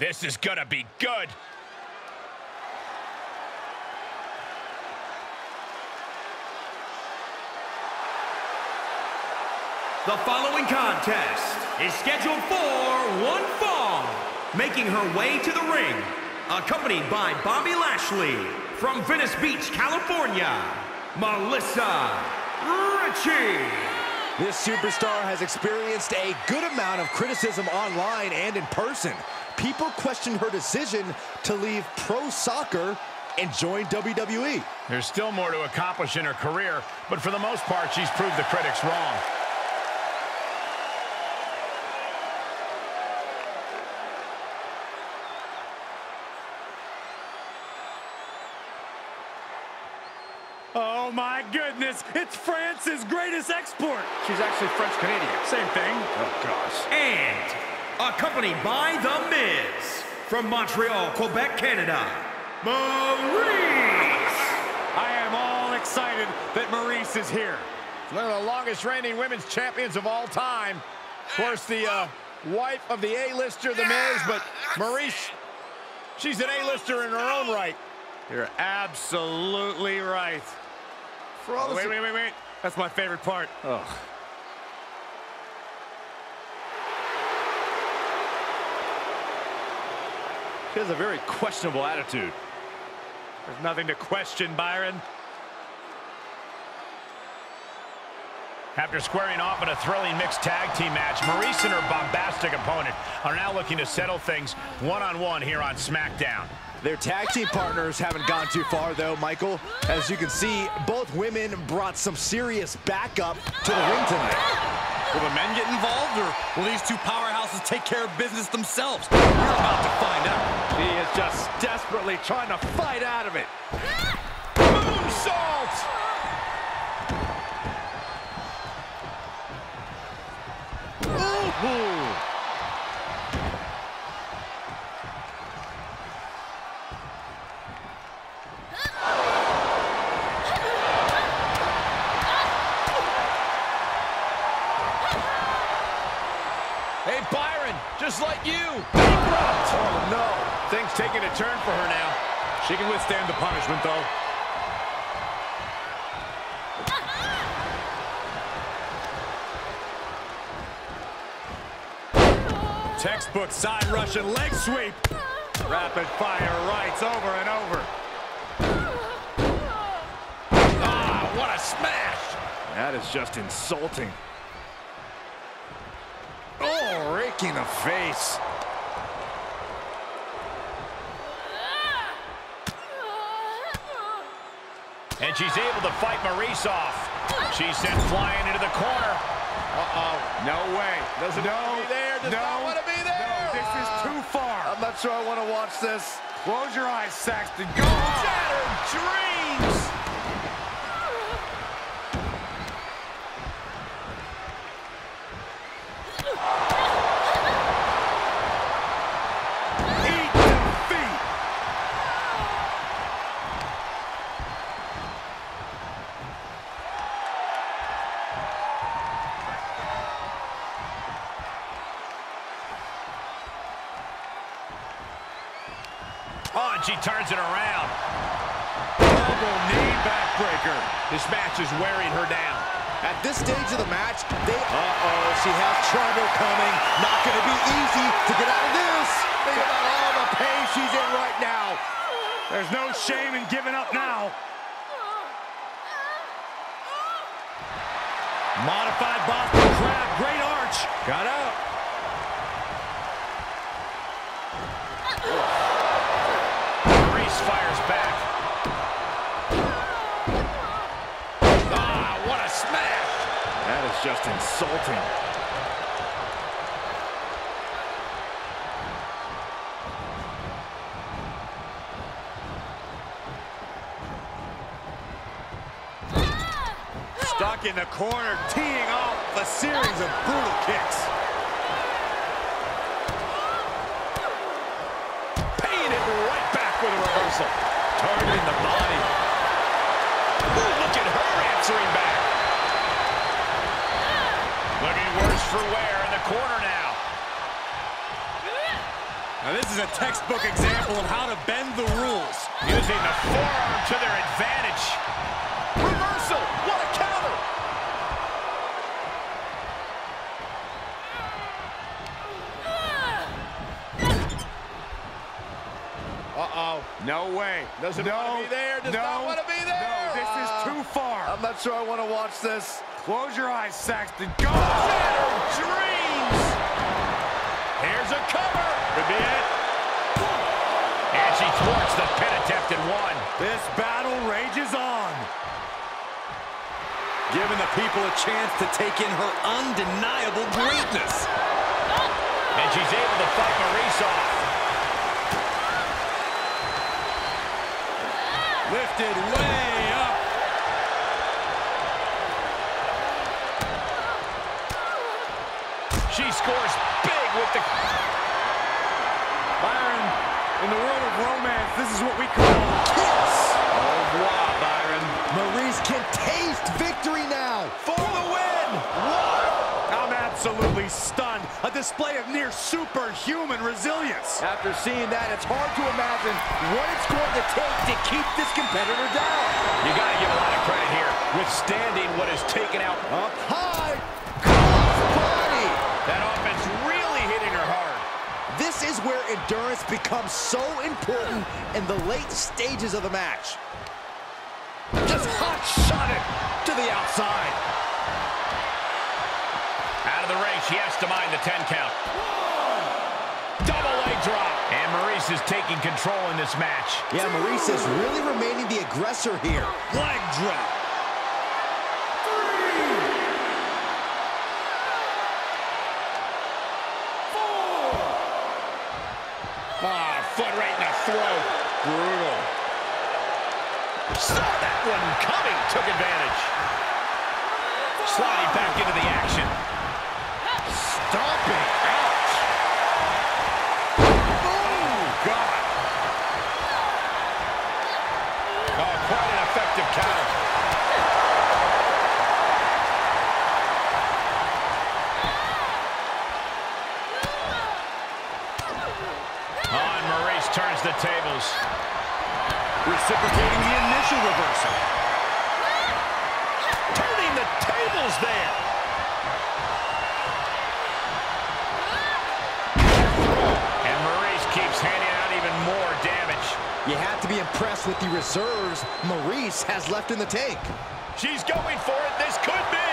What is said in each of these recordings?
This is gonna be good. The following contest is scheduled for one fall. Making her way to the ring, accompanied by Bobby Lashley from Venice Beach, California, Melissa Ricci. This superstar has experienced a good amount of criticism online and in person. People question her decision to leave pro soccer and join WWE. There's still more to accomplish in her career, but for the most part, she's proved the critics wrong. Oh my goodness, it's France's greatest export. She's actually French-Canadian. Same thing. Oh, gosh. And accompanied by The Miz from Montreal, Quebec, Canada, Maryse. I am all excited that Maryse is here. One of the longest reigning women's champions of all time. Of course, the uh, wife of the A-lister, The Miz, but Maryse, she's an A-lister in her own right. You're absolutely right. For all Oh, wait, wait, wait, wait. That's my favorite part. Ugh. She has a very questionable attitude. There's nothing to question, Byron. After squaring off in a thrilling mixed tag team match, Maryse and her bombastic opponent are now looking to settle things one-on-one -on -one here on SmackDown. Their tag team partners haven't gone too far, though, Michael. As you can see, both women brought some serious backup to the ring tonight. Will the men get involved, or will these two powerhouses take care of business themselves? We're about to find out. She is just desperately trying to fight out of it. Moonsault! Ooh. Hey, Byron, just like you. Bankrupt. Oh, no. Things taking a turn for her now. She can withstand the punishment, though. Textbook side Russian leg sweep. Rapid fire rights over and over. Ah, what a smash. That is just insulting. Oh, raking the face. And she's able to fight Maryse off. She's sent flying into the corner. Uh-oh. No way. Doesn't No, want to be there. Does no, not want to be there. no, this is too far. I'm not sure I want to watch this. Close your eyes, Saxton. Go. Shattered dreams. And she turns it around. Double knee backbreaker. This match is wearing her down. At this stage of the match, they... Uh-oh, she has trouble coming. Not going to be easy to get out of this. Think about all the pain she's in right now. There's no shame in giving up now. Modified Boston Crab, great arch. Got out. That is just insulting. Stuck in the corner, teeing off a series of brutal kicks. Paying it right back with a reversal. Targeting the body. Ooh, look at her answering back. Looking worse for wear in the corner now. Now this is a textbook example of how to bend the rules. Using the forearm to their advantage. Reversal. What a counter. Uh-oh. No way. Doesn't no, want to be there. Does no, not want to be there. No, this is too far. I'm not sure I want to watch this. Close your eyes, Saxton. Go! Dreams. Here's a cover. Could be it. And she thwarts the pin attempt and one. This battle rages on. Giving the people a chance to take in her undeniable greatness. And she's able to fight Maryse off. Lifted way She scores big with the... Byron, in the world of romance, this is what we call Kiss! Au revoir, Byron. Maryse can taste victory now. For the win. What? I'm absolutely stunned. A display of near superhuman resilience. After seeing that, it's hard to imagine what it's going to take to keep this competitor down. You got to give a lot of credit here. Withstanding what is taken out. Up high, crossbody. That offense really hitting her hard. This is where endurance becomes so important in the late stages of the match. Just hot shot it to the outside. Out of the ring, she has to mind the 10 count. Double leg drop. And Maryse is taking control in this match. Yeah, Maryse is really remaining the aggressor here. Leg drop. Ah, foot right in the throat. Brutal. Saw coming. Took advantage. Sliding back into the action. Stomping. Ouch. Oh, God. Oh, quite an effective counter. On, Maryse turns the tables. Reciprocating the initial reversal. Turning the tables there. And Maryse keeps handing out even more damage. You have to be impressed with the reserves Maryse has left in the tank. She's going for it. This could be.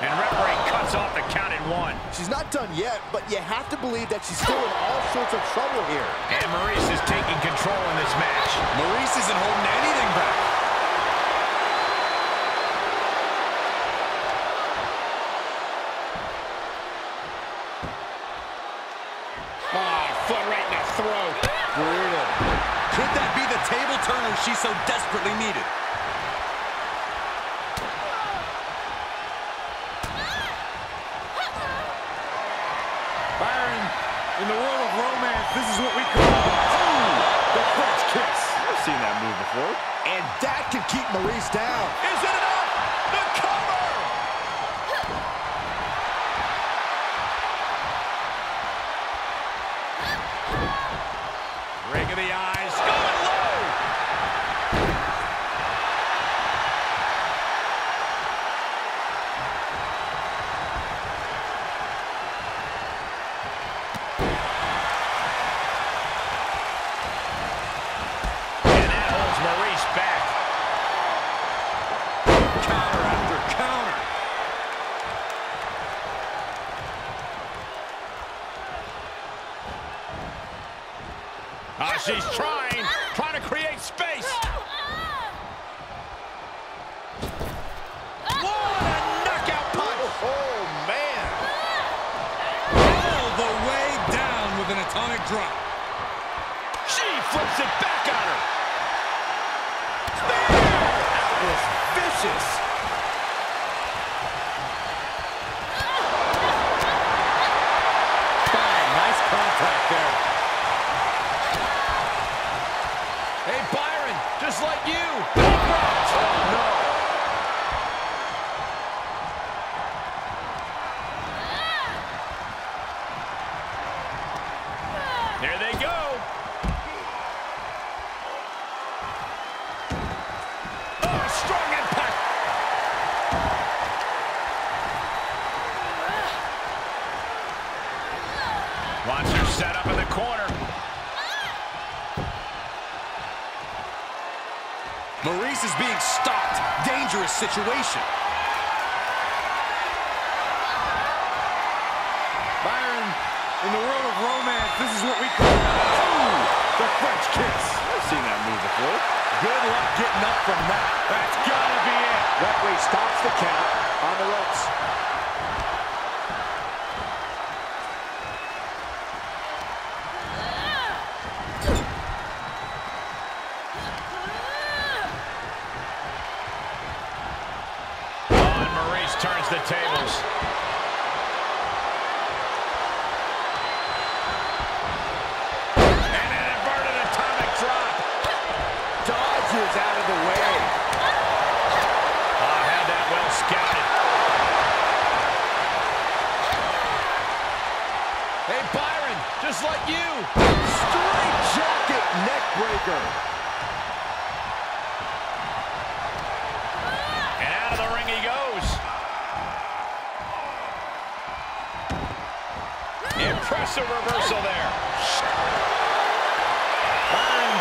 And referee cuts off the count at one. She's not done yet, but you have to believe that she's still in all sorts of trouble here. And Maryse is taking control in this match. Maryse isn't holding anything back. Oh, foot right in the throat. Brutal. Could that be the table turner she so desperately needed? Byron, in the world of romance, this is what we call oh, the French kiss. I've seen that move before. And that can keep Maryse down. Is it Ah, she's trying, trying to create space. What a knockout punch! Oh, man. All the way down with an atomic drop. She flips it back on her. Spear! That was vicious. Maryse is being stopped. Dangerous situation. Byron, in the world of romance, the tables. And an inverted atomic drop. Dodges out of the way. Ah, oh, had that well scouted. Hey, Byron, just like you. Straight jacket neck breaker. Impressive reversal there. Byron,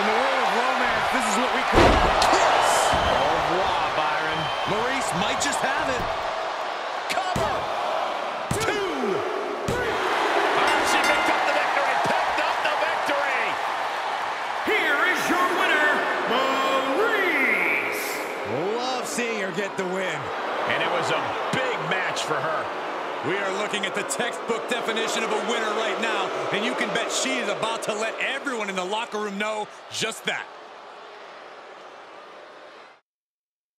in the world of romance, this is what we call Kiss. au revoir, Byron. Maryse might just have it. Looking at the textbook definition of a winner right now, and you can bet she is about to let everyone in the locker room know just that.